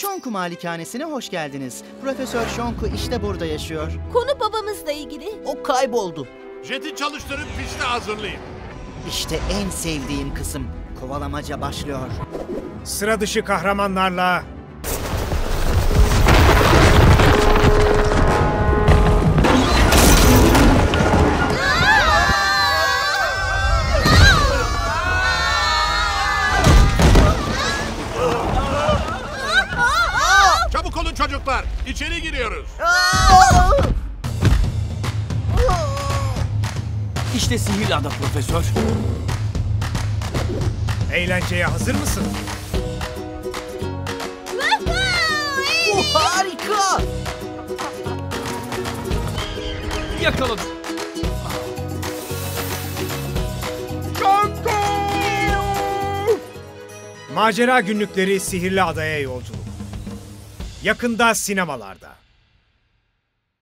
Şonku malikanesine hoş geldiniz. Profesör Şonku işte burada yaşıyor. Konu babamızla ilgili. O kayboldu. Jeti çalıştırıp piste hazırlayın. İşte en sevdiğim kısım. Kovalamaca başlıyor. Sıra dışı kahramanlarla çocuklar. İçeri giriyoruz. İşte sihirli ada profesör. eğlenceye hazır mısın? Bu harika! Yakaladım. Macera günlükleri Sihirli Adaya Yolculuk. Yakında sinemalarda.